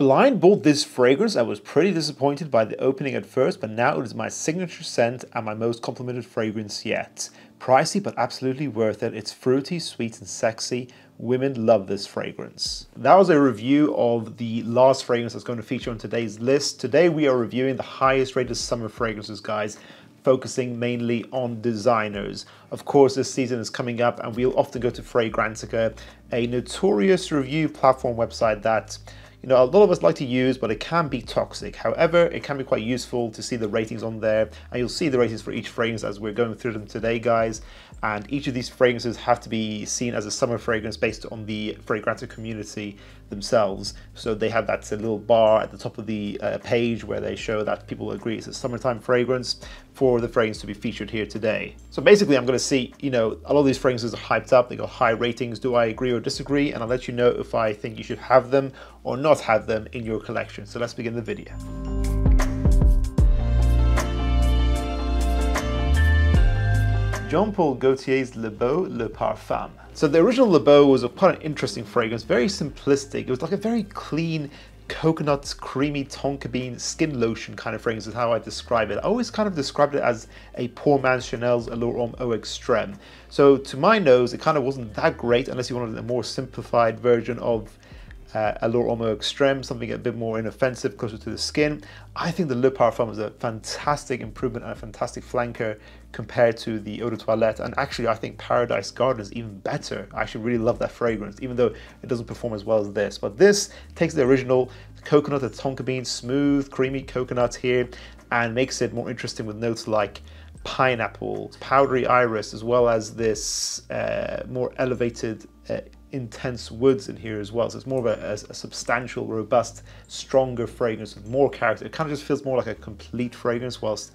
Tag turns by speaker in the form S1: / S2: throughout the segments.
S1: Blind bought this fragrance. I was pretty disappointed by the opening at first, but now it is my signature scent and my most complimented fragrance yet. Pricey, but absolutely worth it. It's fruity, sweet, and sexy. Women love this fragrance. That was a review of the last fragrance that's going to feature on today's list. Today we are reviewing the highest rated summer fragrances, guys focusing mainly on designers. Of course, this season is coming up and we'll often go to Fragrantica, a notorious review platform website that you know, a lot of us like to use, but it can be toxic. However, it can be quite useful to see the ratings on there, and you'll see the ratings for each frames as we're going through them today, guys. And each of these fragrances have to be seen as a summer fragrance based on the Fragrantica community themselves. So they have that little bar at the top of the uh, page where they show that people agree it's a summertime fragrance for the fragrance to be featured here today. So basically I'm going to see, you know, a lot of these fragrances are hyped up, they got high ratings. Do I agree or disagree? And I'll let you know if I think you should have them or not have them in your collection. So let's begin the video. Jean Paul Gaultier's Le Beau Le Parfum. So the original Le Beau was a quite an interesting fragrance, very simplistic. It was like a very clean coconut, creamy tonka bean skin lotion kind of fragrance is how I describe it. I always kind of described it as a poor man's Chanel's Allure Homme Eau Extreme. So to my nose, it kind of wasn't that great unless you wanted a more simplified version of uh, Allure Homme Eau Extreme, something a bit more inoffensive, closer to the skin. I think the Le Parfum is a fantastic improvement and a fantastic flanker compared to the Eau de Toilette. And actually, I think Paradise Garden is even better. I actually really love that fragrance, even though it doesn't perform as well as this. But this takes the original coconut, the tonka bean, smooth, creamy coconut here, and makes it more interesting with notes like pineapple, powdery iris, as well as this uh, more elevated uh, intense woods in here as well. So it's more of a, a, a, substantial, robust, stronger fragrance with more character. It kind of just feels more like a complete fragrance, whilst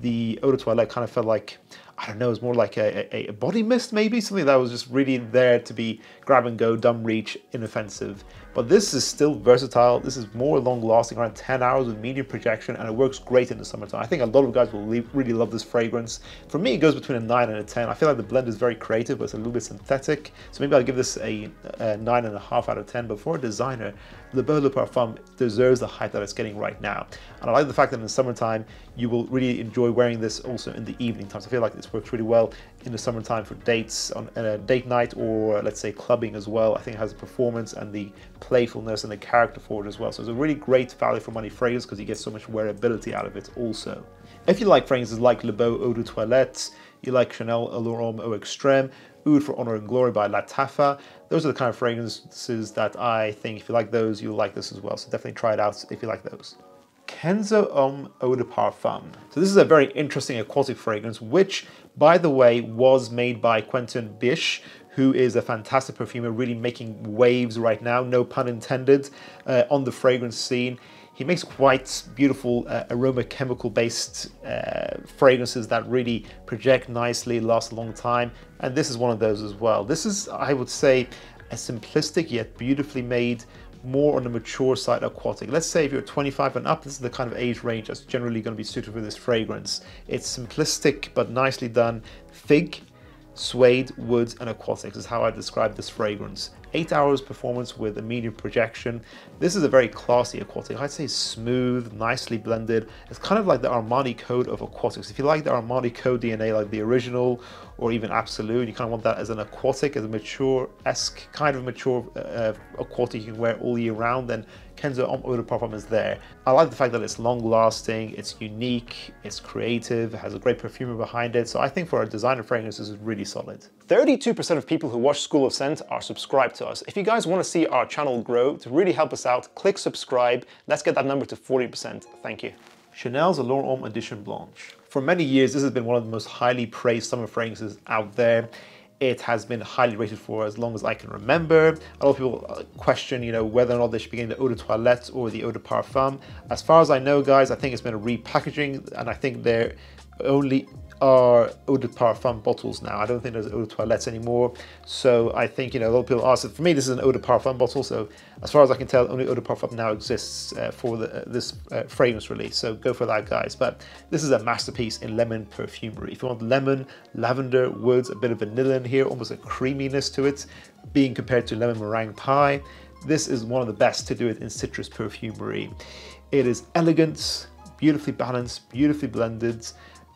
S1: the Eau de Toilette kind of felt like, I don't know, it was more like a, a, body mist maybe, something that was just really there to be grab and go, dumb reach, inoffensive. But this is still versatile. This is more long lasting, around 10 hours with medium projection, and it works great in the summertime. I think a lot of guys will really love this fragrance. For me, it goes between a 9 and a 10. I feel like the blend is very creative, but it's a little bit synthetic. So maybe I'll give this a, a 9.5 out of 10. But for a designer, Le Beau Le Parfum deserves the hype that it's getting right now. And I like the fact that in the summertime, you will really enjoy wearing this also in the evening times. I feel like this works really well in the summertime for dates on a date night or let's say clubbing as well. I think it has the performance and the playfulness and the character for it as well. So it's a really great value for money fragrance because you get so much wearability out of it also. If you like fragrances like Le Beau Eau de Toilette, you like Chanel Allure Homme Eau Extreme, Oud for Honor and Glory by Lattafa, those are the kind of fragrances that I think if you like those, you'll like this as well. So definitely try it out if you like those. Kenzo Homme Eau de Parfum. So this is a very interesting aquatic fragrance, which, by the way, was made by Quentin Bisch, who is a fantastic perfumer, really making waves right now, no pun intended, uh, on the fragrance scene. He makes quite beautiful uh, aroma chemical based uh, fragrances that really project nicely, last a long time. And this is one of those as well. This is, I would say, a simplistic yet beautifully made more on the mature side aquatic. Let's say if you're 25 and up, this is the kind of age range that's generally going to be suited for this fragrance. It's simplistic but nicely done. Fig, suede, woods, and aquatics is how I describe this fragrance. 8 hours performance with a medium projection. This is a very classy aquatic. I'd say smooth, nicely blended. It's kind of like the Armani code of aquatics. If you like the Armani code DNA, like the original or even Absolute, you kind of want that as an aquatic, as a mature-esque, kind of mature uh, aquatic you can wear all year round, then Kenzo Parfum is there. I like the fact that it's long lasting, it's unique, it's creative, it has a great perfumer behind it. So I think for a designer fragrance, this is really solid. 32% of people who watch School of Scent are subscribed to us. If you guys want to see our channel grow, to really help us out, click subscribe. Let's get that number to 40%. Thank you. Chanel's Allure Homme Edition Blanche. For many years, this has been one of the most highly praised summer fragrances out there. It has been highly rated for as long as I can remember. A lot of people uh, question, you know, whether or not they should be getting the eau de toilette or the eau de parfum. As far as I know, guys, I think it's been a repackaging, and I think they're only are eau de parfum bottles now. I don't think there's eau de toilettes anymore. So I think, you know, a lot of people ask, for me, this is an eau de parfum bottle. So as far as I can tell, only eau de parfum now exists uh, for the, uh, this uh, fragrance release. So go for that, guys. But this is a masterpiece in lemon perfumery. If you want lemon, lavender, woods, a bit of vanilla in here, almost a creaminess to it, being compared to lemon meringue pie, this is one of the best to do it in citrus perfumery. It is elegant, beautifully balanced, beautifully blended.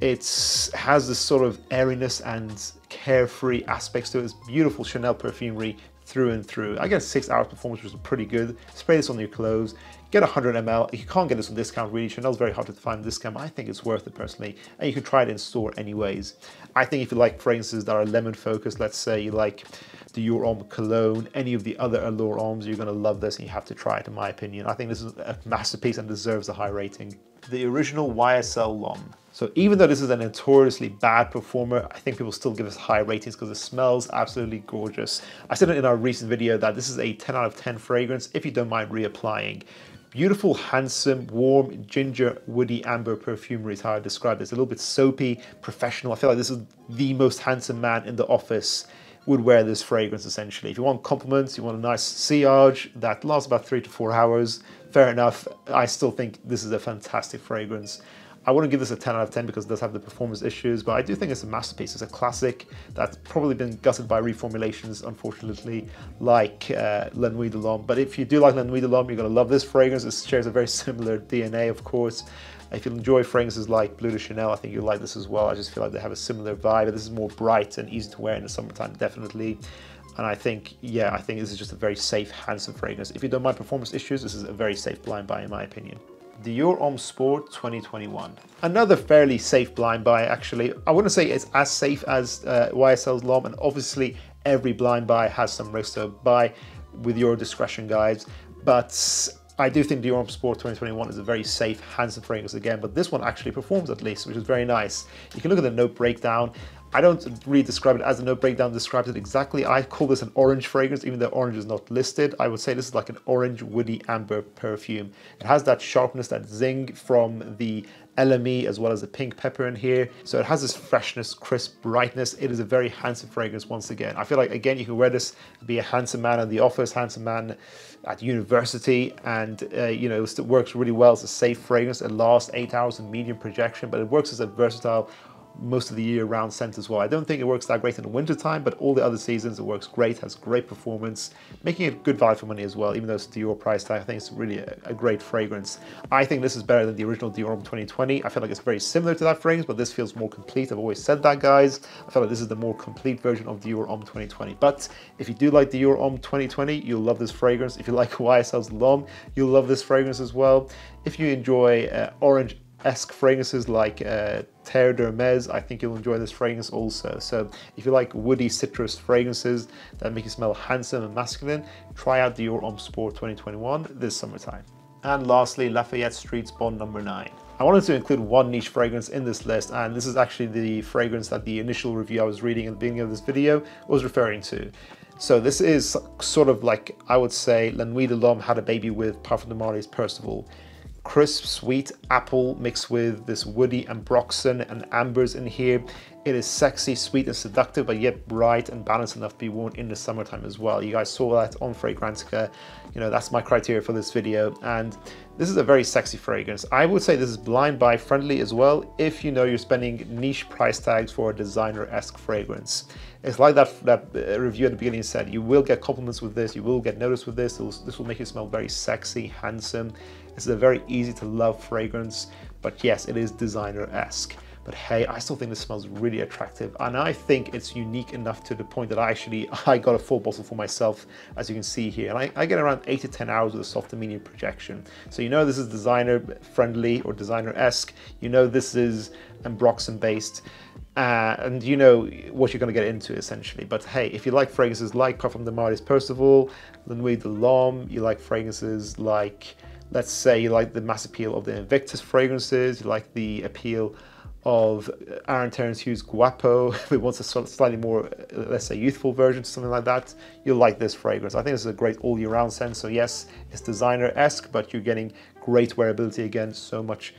S1: It has this sort of airiness and carefree aspects to it. It's beautiful Chanel perfumery through and through. I get six hours performance, which is pretty good. Spray this on your clothes, get 100 ml. You can't get this on discount really. Chanel's very hard to find discount, I think it's worth it personally. And you can try it in store anyways. I think if you like fragrances that are lemon focused, let's say you like Dior Homme Cologne, any of the other Allure Hommes, you're gonna love this and you have to try it in my opinion. I think this is a masterpiece and deserves a high rating. The original YSL L'Homme. So even though this is a notoriously bad performer, I think people still give us high ratings because it smells absolutely gorgeous. I said it in our recent video that this is a 10 out of 10 fragrance if you don't mind reapplying. Beautiful, handsome, warm, ginger, woody, amber perfumery is how I describe this. A little bit soapy, professional. I feel like this is the most handsome man in the office would wear this fragrance essentially. If you want compliments, you want a nice sillage that lasts about three to four hours, fair enough. I still think this is a fantastic fragrance. I wouldn't give this a 10 out of 10 because it does have the performance issues, but I do think it's a masterpiece. It's a classic that's probably been gutted by reformulations, unfortunately, like uh, La Nuit de l'Homme. But if you do like La Nuit de l'Homme, you're going to love this fragrance. It shares a very similar DNA, of course. If you enjoy fragrances like Bleu de Chanel, I think you'll like this as well. I just feel like they have a similar vibe. This is more bright and easy to wear in the summertime, definitely. And I think, yeah, I think this is just a very safe, handsome fragrance. If you don't mind performance issues, this is a very safe blind buy in my opinion. Dior Homme Sport 2021. Another fairly safe blind buy, actually. I wouldn't say it's as safe as uh, YSL's L'Homme, and obviously every blind buy has some risk, so buy with your discretion, guys. But I do think Dior Homme Sport 2021 is a very safe, handsome fragrance again, but this one actually performs at least, which is very nice. You can look at the note breakdown. I don't really describe it as a note breakdown describes it exactly. I call this an orange fragrance, even though orange is not listed. I would say this is like an orange woody amber perfume. It has that sharpness, that zing from the elemi as well as the pink pepper in here. So it has this freshness, crisp, brightness. It is a very handsome fragrance once again. I feel like, again, you can wear this, be a handsome man in the office, handsome man at university, and, uh, you know, it works really well. It's a safe fragrance. It lasts eight hours in medium projection, but it works as a versatile most of the year round scent as well. I don't think it works that great in the winter time, but all the other seasons it works great, has great performance, making it good value for money as well, even though it's Dior price tag. I think it's really a, a, great fragrance. I think this is better than the original Dior Homme 2020. I feel like it's very similar to that fragrance, but this feels more complete. I've always said that, guys. I feel like this is the more complete version of Dior Homme 2020. But if you do like Dior Homme 2020, you'll love this fragrance. If you like YSL's L'Homme, you'll love this fragrance as well. If you enjoy uh, orange esque fragrances like uh, Terre d'Hermès, I think you'll enjoy this fragrance also. So if you like woody citrus fragrances that make you smell handsome and masculine, try out Dior Homme Sport 2021 this summertime. And lastly, Lafayette Streets Bond number 9. I wanted to include one niche fragrance in this list, and this is actually the fragrance that the initial review I was reading at the beginning of this video was referring to. So this is sort of like, I would say, La Nuit de l'Homme had a baby with Parfum de Marly's Percival crisp, sweet apple mixed with this woody ambroxan and ambers in here. It is sexy, sweet and seductive, but yet bright and balanced enough to be worn in the summertime as well. You guys saw that on Fragrantica. You know, that's my criteria for this video. And this is a very sexy fragrance. I would say this is blind buy friendly as well if you know you're spending niche price tags for a designer-esque fragrance. It's like that, that uh, review at the beginning said, you will get compliments with this, you will get noticed with this, this will make you smell very sexy, handsome. It's a very easy to love fragrance, but yes, it is designer-esque. But hey, I still think this smells really attractive. And I think it's unique enough to the point that I actually, I got a full bottle for myself, as you can see here. And I, I get around eight to 10 hours with a soft to medium projection. So you know this is designer friendly or designer-esque. You know this is Ambroxan based. Uh, and you know what you're going to get into essentially. But hey, if you like fragrances like Parfum de Marly's Percival, La Nuit de l'Homme, you like fragrances like, let's say you like the mass appeal of the Invictus fragrances, you like the appeal of Aaron Terence Hughes Guapo, if it wants a slightly more, uh, let's say, youthful version, something like that, you'll like this fragrance. I think this is a great all year round scent. So yes, it's designer-esque, but you're getting great wearability again. So much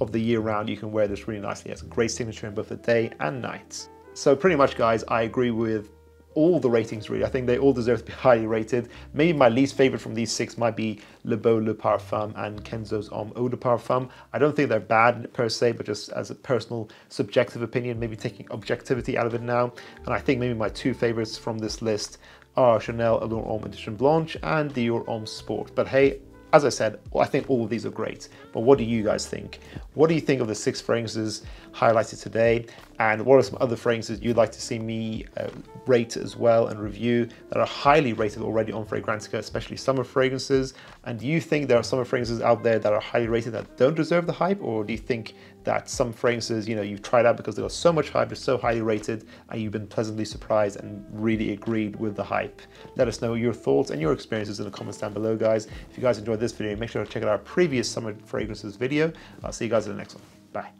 S1: of the year round, you can wear this really nicely. It's a great signature in both the day and night. So pretty much, guys, I agree with all the ratings really. I think they all deserve to be highly rated. Maybe my least favorite from these six might be Le Beau Le Parfum and Kenzo's Homme Eau de Parfum. I don't think they're bad per se, but just as a personal subjective opinion, maybe taking objectivity out of it now. And I think maybe my two favorites from this list are Chanel Allure Homme Edition Blanche and Dior Homme Sport. But hey, as I said, I think all of these are great, but what do you guys think? What do you think of the six fragrances highlighted today? And what are some other fragrances you'd like to see me uh, rate as well and review that are highly rated already on Fragrantica, especially summer fragrances? And do you think there are summer fragrances out there that are highly rated that don't deserve the hype? Or do you think that some fragrances, you know, you've tried out because they got so much hype, they're so highly rated, and you've been pleasantly surprised and really agreed with the hype? Let us know your thoughts and your experiences in the comments down below, guys. If you guys enjoyed this video, make sure to check out our previous summer fragrances video. I'll see you guys in the next one. Bye.